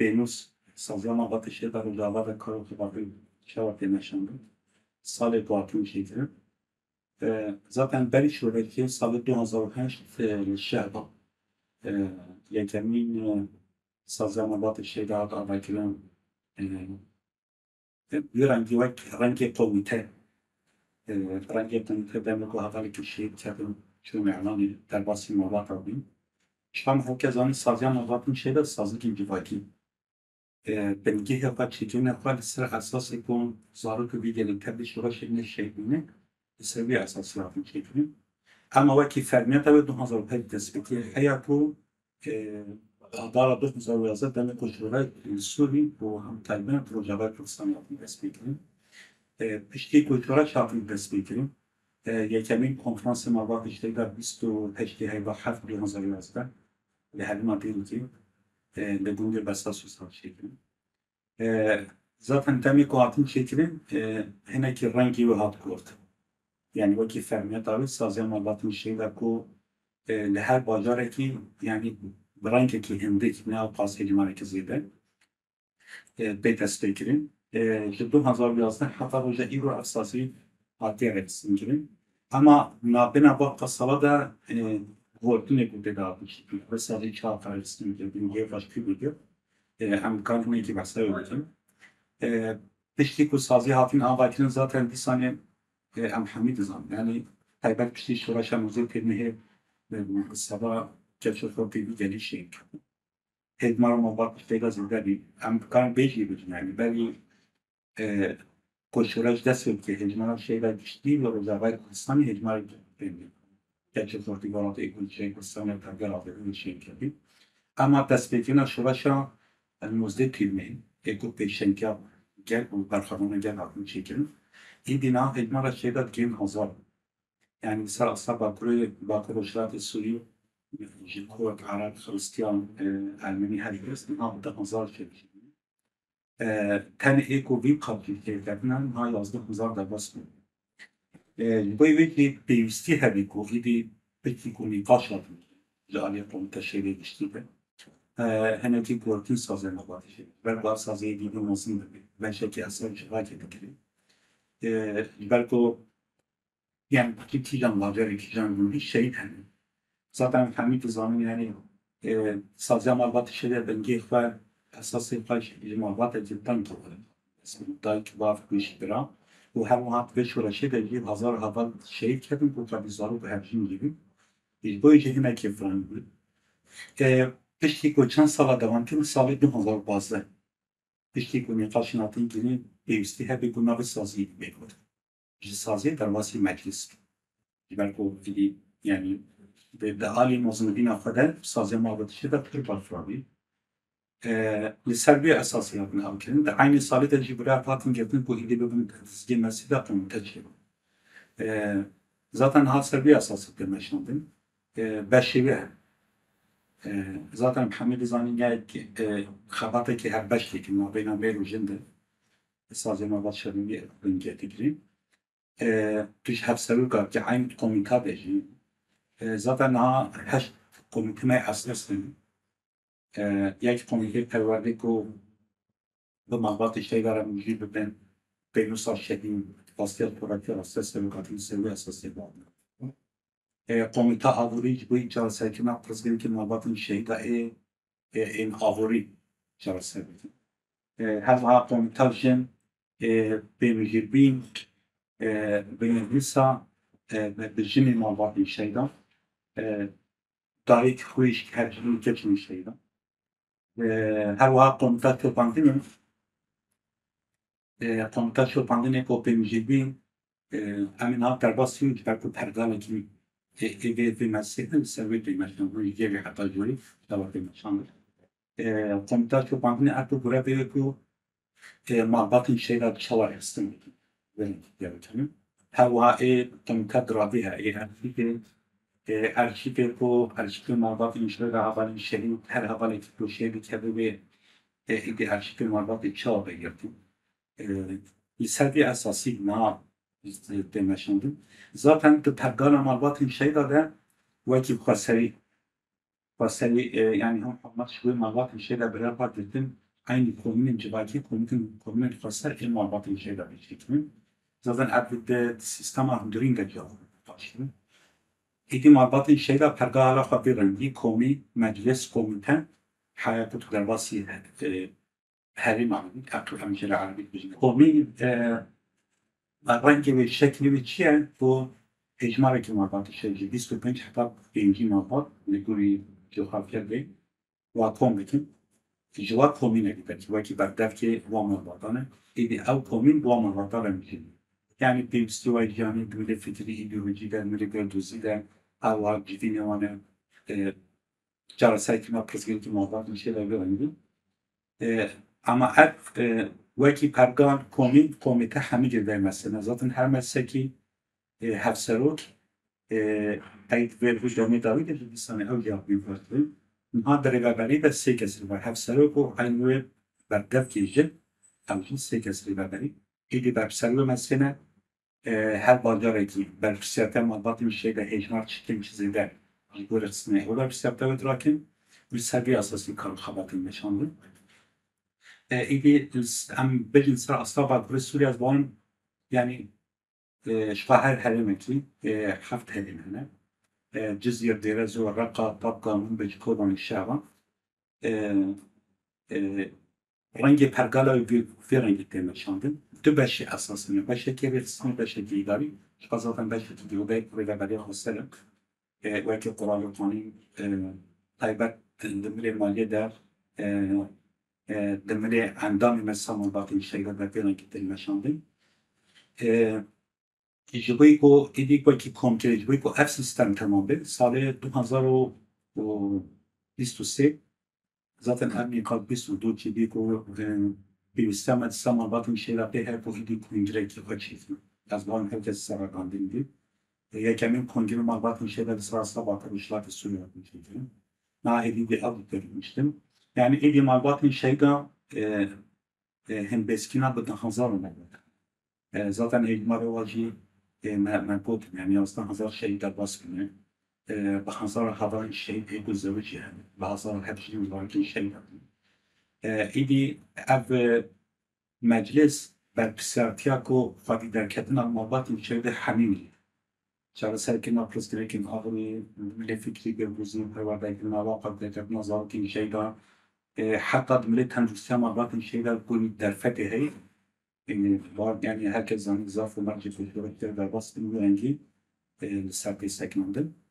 Benus sazlama batışı da rüzgarlar ve bakı şevat yaşandı. Salı doğatın. Ee, zaten beri şuradaki salı 2005 e, şehirde e, yetemin sazlama batışı da e, bir rengi ve rengi komite e, rengi komite demek o havalı kişi tabi şu me'lani derbasi mabat abim. Şam herkesin sazyan mabatın şeyde sazı gibi vakit. بنجي هبا تشيجونا قال السرعة أساس يكون ظاهر في فيديو كبي شو شيء من الشيء منه يسوي أساس راح نشيجونا أما وكي فرمية تبي دو هزار بهاي تثبيتي حياته عبارة دو هزار ويازة دم كشورة السوري وهم تايبنا بروجابات كردستان yaptım تثبيتي پشتی کلتورا شافی تثبیتی یکمین کنفرانس مواد işte در 28 هیوا 7 2011 به هر ما دیدیم dediğim gibi Besasus'tan şekli. E, zaten demek o hatın şekli e, heneki rengi ve hat kurdu. Yani o ki fermiyet abi sazyan malbatın şeyler ku e, her bacare ki yani rengi ki hindik ne pas ecmare ki zide e, betestekirin e, ciddu hazar birazdan hatta hoca İbro Aksasi hatiye etsin gibi. Ama nabena bak kasala da e, Voltune bude dağıtmış. Ve sadece kağıt ailesini bildiğim diye başka bir video. E, hem kanunu iki bahse öğretim. E, Pişti ku sazı hafin avatinin zaten bir saniye e, hem hamid zan. Yani taybet pişti şuraşa müzik filmi ve sabah geçiyor bir geliş şey. Hedmar ma bak işte gazete bir hem kan beş gibi yani. Belki e, koşuraç destek ki hedmar şeyler pişti ve o zaman Kurdistan hedmar benim. tentativamente equivoci, possiamo intervenire equivoci. اما تصمیمگیری نشده شا المزده تیلمین ego پیشنگیا گل و برخوانون گل حکم چیکن این دینا هدمه را چیده گیم هزار یعنی مثال اصلا با کروی با کروشلات سوری جنکو عرب خلسطیان ارمنی هر گرس اینها بوده هزار شد. تن ایکو ویم قبلی که کردن ما یازده هزار دباس بود. Peki konu kaşladı. Lale konu teşekkür edişti de. Heneki kurtun sazına batışı. Ben var sazıyı bildim olsun da ben şeki asıl şevak edikleri. Belki o yani iki can var, yani iki can bir şey yani. Zaten kendi zaman yani e, sazya malbatı şeyler ben geh ve esası kaç malbatı cidden ki. Daha kibar bir iş bir. ውሃት ገሾረሽ በዚህ ሀዘር ሀበል ሸይክ ከብን ቦታ ቢዛሩ በሀብሽን gibi biz böylece yemek yapıyoruz. E, piştik o çan sala devam ki misali bir hazır bazı. Piştik o ne taşın atın gibi evsti hep bir bunları sazı gibi bekliyor. Bizi sazı dervası meclis. Belki o yani ve de alim ozunu bir nafada sazı muhabbet işi de tırpar fırabı. لسلبية أساسية من أمكن عيني صالة الجبريل فاتن جبن بو إيدي ببن تسجيل مسيدة قم تجيب zaten ha selbi esası demiştim. E, beşive. E, zaten Muhammed Zan'ın gayet ki e, xabata ki her beş ki ma beyna meyru jinde. Sadece ma başarılı bir bence tikri. E, tuş hep sebebi kar ki aynı komita beji. E, zaten ha heş komitime aslasın. یک کمیته پرورده که به مواد شیگر موجی ببین بینوسا شدیم واسطه پراتی اساس demokratik seviye esası bağlı. E, komite avuri bu icra ki na prezident ki mabatın şeyda e, e en avuri icra sevdi. E, her ha komite jen e, bemujibin e, benevisa e, ve bejimi mabatın şeyda e, darik huiş her هەروەها قۆمتات تۆپاندنم قۆمتە شۆپاندنێک بۆ پێنجێبی ئەمین ها پەرباسی و بەکو پەرداڵێکی ئێ مەسیدن سەروێ پێمەشن ڕووی گێگە حتا جۆری داوە پێمەشان قۆمتە تۆپاندنی ئەتو گورە بێوێک و ماباتن شێدا چڵا هێستن هەروەها ئێ قۆمتە درابی هەیە هەفی هر رو هر مالبات میشه اول شنید هر اول رو کرده به این هر مالبات چا بگردیم؟ این سطح اساسی ما بمشندیم ذاتن تو پردان این میشه داده و که خسری یعنی هم حمد شوی مالبات این در برای پا دیدیم این کمین جواکی کمین کمین خسر این مالبات میشه داده شکمیم ذاتن عبد سیستم هم درینگه جا باشیم Zaten adette sistem ahmdurin geçiyor. Başını. İdi marbatın şeyler pergala xabirin komi meclis komiten hayatı tugarvasi herim arabi, akıl amcele arabi bizim. Komi rengi ve şekli ve çiğen bu ecmar ki marbatı şeyci. 25 hatta birinci marbat leguri coğrafya ve vakom جوا کومینه که وکی بردف که وام الوطنه ایدی او کومین وام الوطنه میشه یعنی دیمستوای یعنی دوله فکری ایدئولوژی در مورد دوزی در اول گیدین یعنی جلسه که ما پرزگیرتی محبت میشه در بیانیدیم اما ات وکی پرگان کومین کومیته همه گرده مسئله زاتن هر مسئله که هفسروک قید به خوش دامی داوید دوستان اولیا بیورد اونها در رهبری به سه کسی و هفسروک و علموه بردف که جن اوجین سه کسی رهبری Çünkü beslenmemesine e, her bardağı berfisiyete maddi bir şeyde ecmar çikim çizildi. Algoritmine yola bisiyette ve drakin müsevi asası karı kabatın meşanlı. E, İdi em bilin sıra asla bakırı Suriye zbanın yani e, şahar helemeti e, haft helemene. E, Cizyer, Derezi ve Raka, Tabka, Mumbeç, Kodan, Şaban. E, e, رنگ پرگالا في رنگ تیمه شاندن دو بشی اساسیه بشه که رسمی بشه که ایداری خاصة بشه که دیوبه و برای خسرم و که قرآن قانی تایبت دمری مالی در دمری اندام مثلا باقی شیء و في رنگ تیمه شاندن جوی کو ایدی کو کی کامپیوتر جوی کو اف سیستم تمام به سال 2023 zaten hem kalbis udu ki bir o e, bir istemedi sama bakın şeyler de her bu hidi kongrekli hakiki. Az bu herkes saragan dindi. Yekemin kongre bakın şeyler sırasına bakmışlar da sürüyordu çünkü. Na hedi de alıp vermiştim. Yani hedi malbatın şeyden e, e, hem beskina da hazar olmalı. Zaten hedi marevacı ben potum yani yazdan hazar şeyler basmıyor. کنه به هزار هزار شيء بگذاره يعني به هزار هر شيء مبارك شيء ایدی اف مجلس بر پسرتیا کو خواهی در کتن المابات این شده همینی چرا سر که نپرس کرده که آقای ملی فکری بروزی پرورده که نواقع در نظر که این شده حتی ملی تندرستی مابات این شده کنی در فتحه var yani herkes zanı zarf olarak cepheleri ve baskın rengi لسر پیستکننده وکی دیجی گریدان هریم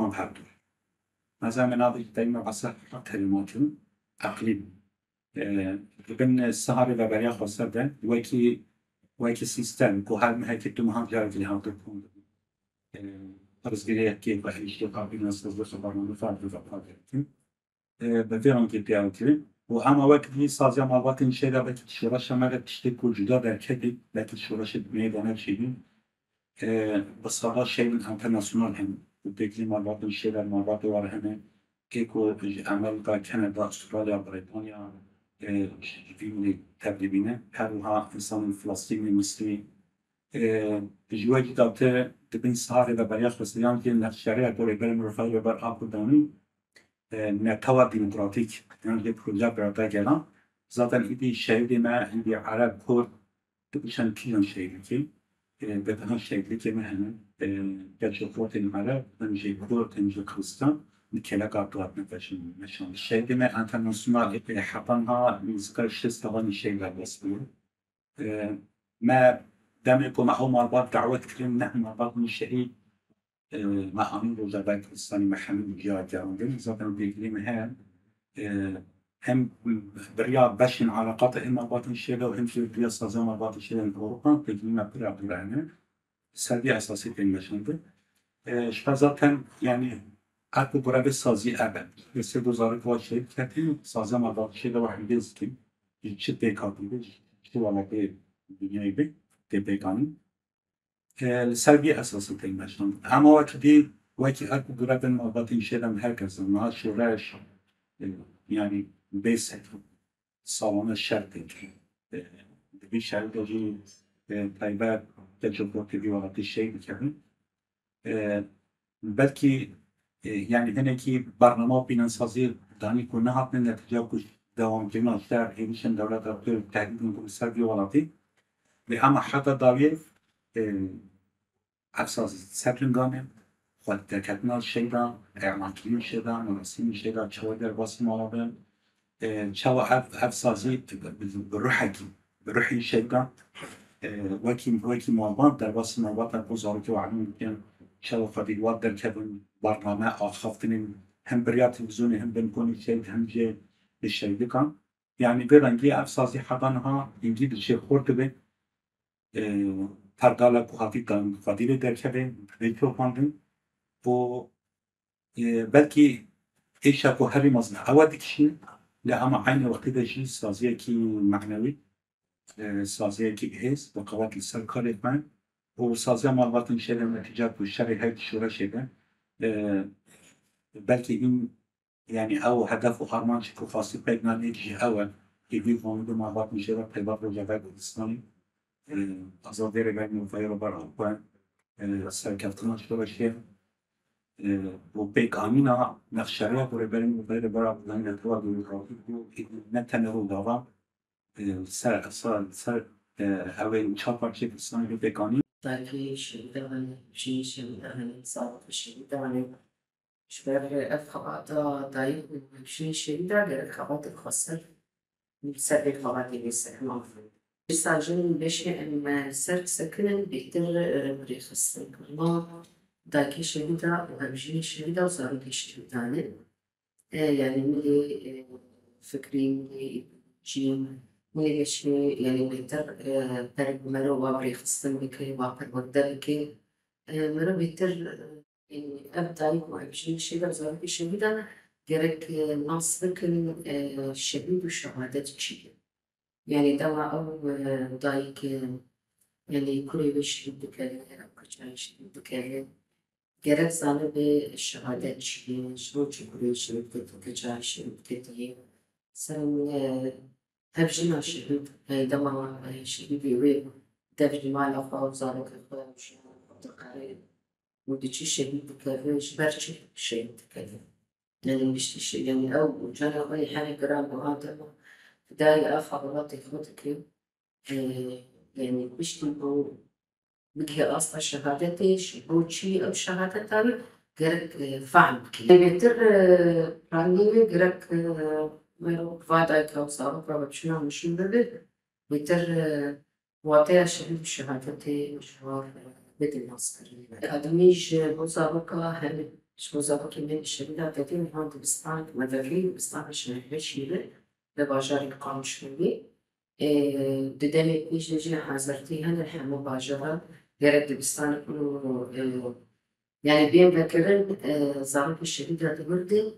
هم هر دور مثلا من هذا دائما قصة كلماتهم أقليم بين السهرة وبريا خاصة ده وكي وكي سيستم كو هر مه که تو مهم جارد اللي هم تكون رزقية كيف بحيش قابل ناس رزق خبرنا فرد وفقات به ویران که پیام کرد و اما وقتی سازی مالبات این شده به شورش مرا تشتی کجدا در کدی به شورش میدانه بس هذا الشيء عملنا صنع الهند بيجي مرات نشيله مرات ورا هنا كيكو عملتها كندا استراليا بريطانيا في تقريبا كانوا انسان فلسطيني مصري جدا تا تبين سهاري بس بسيان كي نشريه هدول بريم رفاي ببر آب داني نتوى ديمقراطيك يعني جيب كل جاب برطا زاتن إدي شهيد ما إدي عرب كور تبشان كيان شهيدي Bedanskjegelig med كتشوفو المرض كنجيبوه كنديرو كوسطة مكيلة كعطلاتنا باش باش الشيلة انترناسيونال اللي حضرنا ميزكرش الشيلة الرسمية ما دام يكون معهم مربوط دعوة كريم نحن مربوط مشاريع مع أمير وزراء كردستان محمد جواد جاوندي زاد بيكلي مهام hem بريا بشن علاقات إما باطن الشيء وهم في بريا سازان باطن الشيء أوروبا bildiğim بريا yani سلبي أساسي في المشهد işte zaten yani Aklı burada sazı evet. Mesela bu zarı var şey kendi sazı ama bak şey de var biz ki hiç de kaldı. İşte var bir dünya gibi TPK'nın سلبی اساسی تیمشون اما وقتی وقتی اکو گرفتن محبت این شدم هر کس ما شورش yani beş بیست someone shouting. The, the big شرطی تایبر تجربه که بیوارتی شی می‌کردن بلکه یعنی هنه که برنامه بینانسازی دانی کنه حتی نتیجه کش دوام جمعش در همیشن دولت رابطه تحقیق می‌کنه سر بیوارتی به اما حتی داویه اساس سپلنگانه خود درکتنا شیدان اعمال کنیم شیدان مرسیم شیدان چوی در باسی مالابن إن شاء الله have succeed بروحك بروح الشركة working working مع بعض درباس مع بعض بزرگ و عمل کن إن شاء الله قد يقدر كبن برنامه آخفتن هم بريات بزوني هم بنكون الشيء هم جي الشركة يعني برنجي افساسي حضنها انجيد الشيء خورد به. پردالا بخاطی دان بخاطی رو درکه به ریتو پاندن و بلكي ايشا که هری مزنه اول دکشین لها عین وقتی چی سازی کی معنوی سازی کی حس و قوات لسر کارت من و سازی مالوات شر نتیجه بود شر هیت شورا شده بلکه این يعني أو هدف وهرمان شكو فاصل بين نيجي هوا يجيب موجود مع بعض مش ربح البر وجبال الإسلامي آه، ازادير بين وفير برا وكان السلكه 12 شبه. bar akban serkeftina şura şey bu pek amina nakşariya bure benim mufayra bar akban netwa bu bu ne teneru dava ser ser ser evvel çapar şey İslam'ı pek amina تاكي شهيدة هني شي شهيدة هني صارت شهيدة هني شباب أفخبات داي شي شهيدة غير خبات الخسر نسأل خبات يسحنا Mesajın beşi em ser sekinin bihtir revri دايكي شديدة وهمجية شديدة وصعيدي شديد يعني يعني ملي فكري ملي جيم ملي باش يعني بيتر برك مرو وابر يخصم بكي وابر ودا بكي مرو بيتر يعني أبداي وهمجية شديدة وصعيدي شديدة جرك ناصرك الشديد والشهادات تشي يعني توا أو دايك يعني كل باش يدك كرجع يشدك gerek sahibi الشهادات شكون شكون شهادة التجارة شهادة مثلا ترجمة شهادة هيدا شهادة وين ترجمة لخو زارك خوش تقارير وديتشي شهادة كافيش برشي شهادة كافية يعني مش يعني أو جرى أي حاجة قراب وهذا داي آخر مرات يخوتك يعني مش تنبو بكي أصلا شهادتش بوشي أو شهادتان جرك فهم كي بيتر راني جرك مرو فادا كاو صاروا بروبشنا مشين بده بيتر واتي أشهد شهادتي مشوار بدل نصر أدميش مزابقة هم مش مزابقة من الشهادات تدين هاند بستان مدري بستان شهادة شيله ve bajarek qamşînî di demê pêş de jî hezirtî hene hemû bajaran gerek dibistanê û yani bên vekirin zarokê şehîd re dimirdê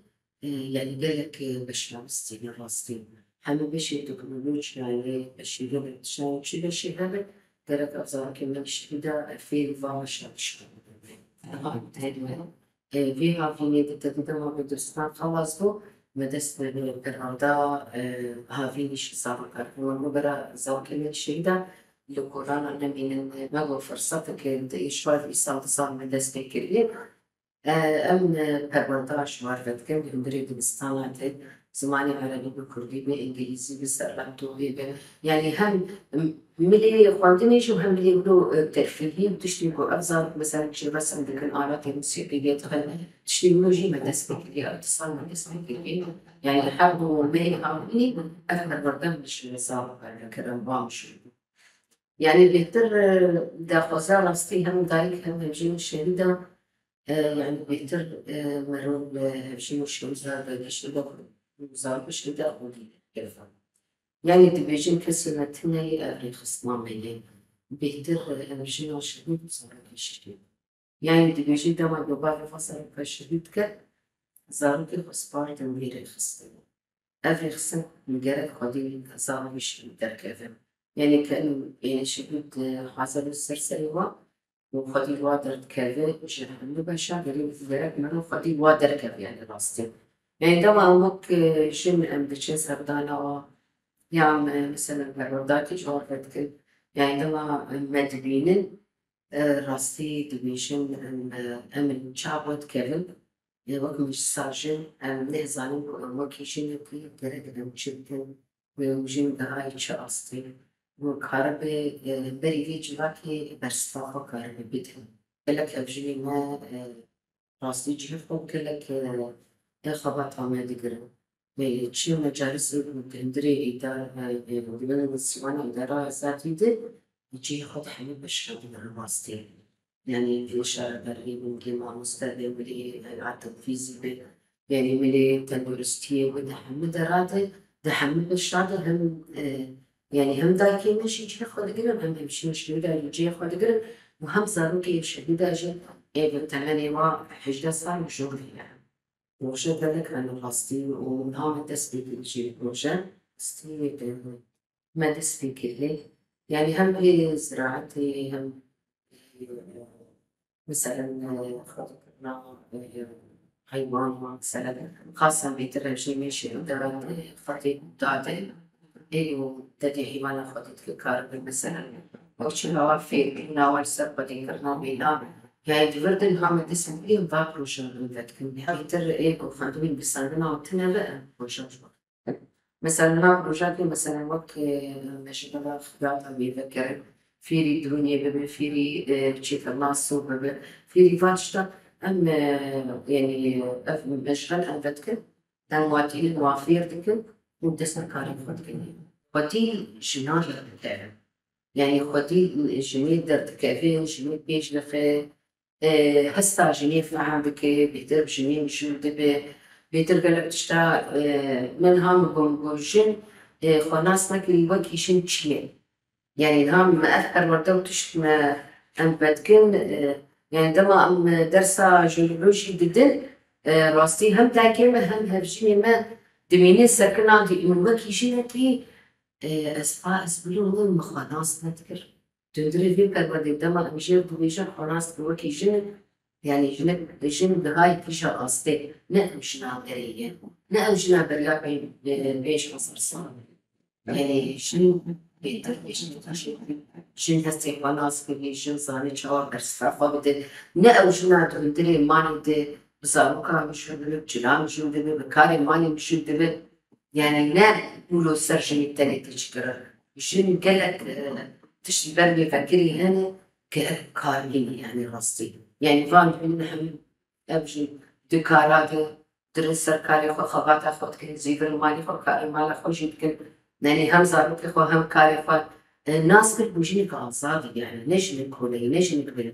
yani gelek beşnavistî rastî hemû beşê teknolojî yani beşî gelek çi beşî hebe gerek ev zarokê me şehîda fêr va şevşî vê havînê di doktorana në minë me dhe fërsat ke të ishvar disa të sa me des me kirli, em në përbandash më arvet kem në ndrejtë në stanat e زماني عربي بكردي بإنجليزي بالسرلاتوبي يعني هم ملي خواتني شو هم ملي يقولوا ترفيهي وتشتي يقولوا أبزر مثلا شي رسم ديك الآلات الموسيقية تغنى تشتي يقولوا جي ما تسمك لي اتصال ما تسمك لي يعني حابوا ما يهاوني أفهم الوردان بشي صار كرمبام شو يعني اللي يقدر دا وزارة فيها مضايقها ميجيوش هلدا يعني بيقدر مرو ميجيوش وزارة باش يدخل وزارة باش يدخل يعني دي بيجي كسر نتني رخص بيتر بيقدر ميجيوش وزارة باش يعني دي بيجين دا ما دوبار فصل باش يدخل زارو كي خصبار تنبيري خصتي أفري خصنا مجرد قديم زارو مش مدرك أفهم يعني كان يعني شبيك حصلوا السرسلوة وخدي الوادر كذا وش نعملوا باش قالوا بالك مرة خدي الوادر كذا يعني راستي. يعني دوا هوك شم أمدشي سردانا يعني مثلا برداتي جوار بدكل يعني دوما مدبينن راستي دبيشن أم الشابوت كذا وقت مش ساجن أم نهزانين وكيشن وكي درجة مشبتن ويوجين دهاي شاستين وكهرباء بريفيتش واكي برصافة كهرباء بيتهم قالك أبجي ما راستي جيفو قالك يا خبط عمال يقرأ تشي مجالس تندري إدارة من السوان إدارة أساتذة يجي ياخد حليب بشرب من الواسطة يعني في شارع بري ممكن مع مستقبل ولي عتب في زبالة يعني ملي تندرستي ودحم دراتي دحم الشاطر هم يعني هم دايكي مش يجي خود قرن هم يمشي مش يقدر يجي خود قرن وهم كي شديدة جد يعني تمانية ما حجة صار وشغل يعني وش ذلك أنا قصدي ونعم تسبيك الشيء وشان استي ما تسبيك اللي يعني هم في زراعتي هم مثلا حيوان مثلا خاصة بيتر ماشي ودرات خطيت داتي أيوه تدعي وأنا خذت الكارب مثلا وشنو في ناول سرقة ذكرنا بنا يعني جبرت انها ما تسمع لي ضاق وشغل ذاتك حيتر ايكو خاطبين بصرنا وتنا لا وشغل مثلا ها رجعت مثلا وقت ماشي بلا خبرات بيذكر فيري دوني بما فيري تشيف الناس بما فيري فاتشتا ام يعني مشغل ان ذاتك تنواتي نوافير ذاتك ودسنا كاري خاطبين خواتين еще نرجع يعني خواتين جميل در كافيه آه، جميل بيش لخي هسا جميل معها بكي بيتر جميل شو دبي بيتر قلب تشتا آه، من هام بوم بومبوجين آه، خناس اللي الوقت يشن تشيل. يعني هام ما أثر مرتو تشت ما أم بدكن يعني دما أم درسا جيولوجي جدا راستي. هم تاكيمة هم هفجيني ما دميني سكنا دي إنو وكي جينتي أسفا أسبلو من مخناس نذكر تدري في كربدي دما أمشي بويشن خناس وكيشين يعني جنب جنب بهاي كيشا أستي نأمشنا بريه نأمشنا بريا بيش مصر صار يعني شنو شن هستي وناس كلي شن صاني شوار برس فبده نه وشنا تندري ماني ده بزاروكا مشو ده جلام مشو ده بكاري ماني مشو ده يعني لا نقولوا السرجمي الثاني تتكرر شنو قالك آه، تشتي بربي فكري أنا كقارين يعني راسي يعني فان منهم ابجي دكارات درس سرکاری خو خواهد خود که زیبر مالي خو کار مال خو جد کن يعني هم زارو که خو هم كاري خو. آه، الناس كل بوجی نکه آزادی یعنی ليش نكون نش نکنه